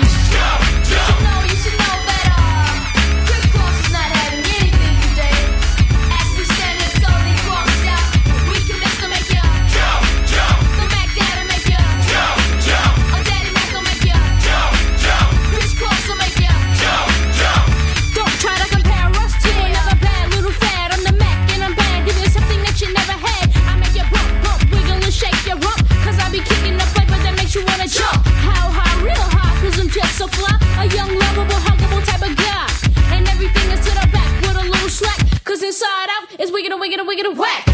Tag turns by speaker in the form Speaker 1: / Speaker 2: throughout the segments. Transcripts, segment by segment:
Speaker 1: change. It's wiggin' and wiggin' wiggin' whack.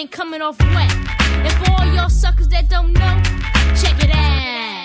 Speaker 2: ain't coming off wet. And for all
Speaker 1: y'all suckers that don't know, check it out.